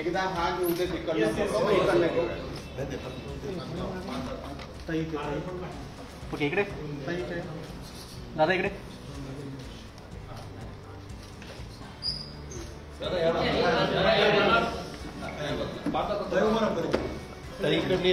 एकदा हा इकडनं घेऊ. ओके इकडे. दादा इकडे. ताई इकडली.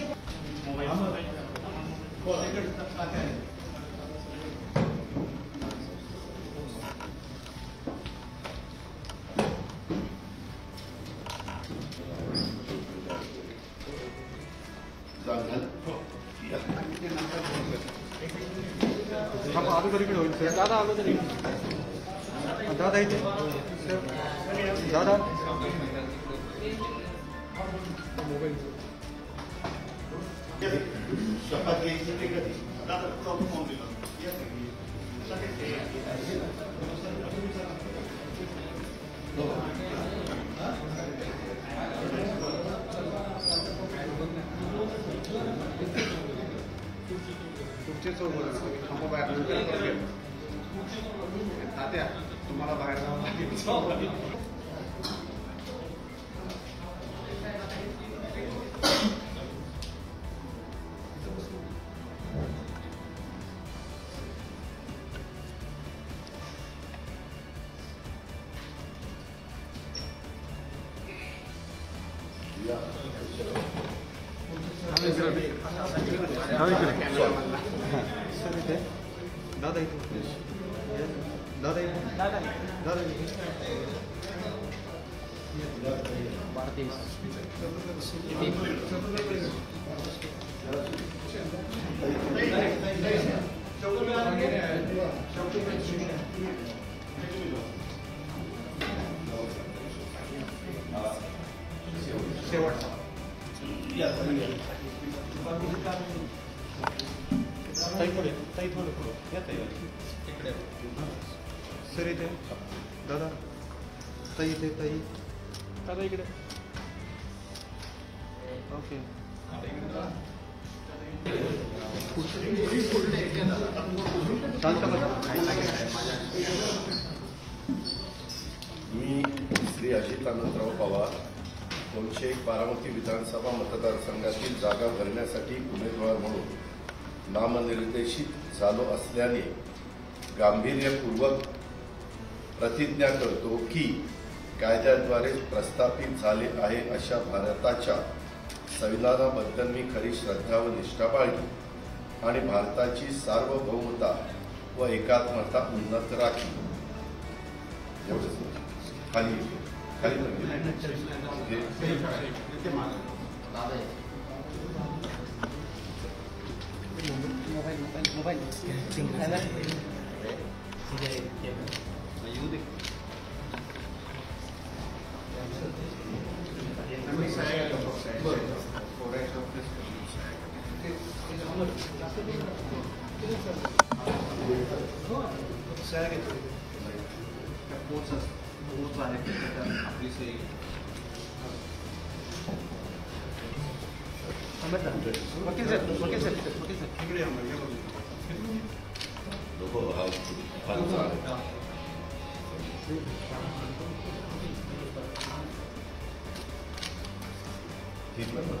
रे अगोदर इकडे होईल सर दादा अगोदर दादा इथे दादा मोबाईल तुमचे सोबत थांबा बाहेर लवकर करून घे. तात्या तुम्हाला बाहेर जावं लागेल それでダダイですダダイダダイダダイ Guarda isso. Seu. Seu. Yeah, ताई सर इथे दादा ताई इथे ताई दादा इकडे. ओके मी श्री अजित आनंदराव पवार दोनशे एक बारामती विधानसभा मतदारसंघातील जागा भरण्यासाठी उमेदवार म्हणून नामनिर्देशित झालो असल्याने गांभीर्यपूर्वक प्रतिज्ञा करतो की कायद्याद्वारे प्रस्थापित झाले आहे अशा भारताच्या संविधानाबद्दल मी खरी श्रद्धा व निष्ठा बाळगी आणि भारताची सार्वभौमता व एकात्मता उन्नत राखी एवढंच. खाली खाली मोबाईल मोबाईल मोबाईल वकील सर वकील सर वकील सर हो हा फार चांगला. ठीक आहे ना?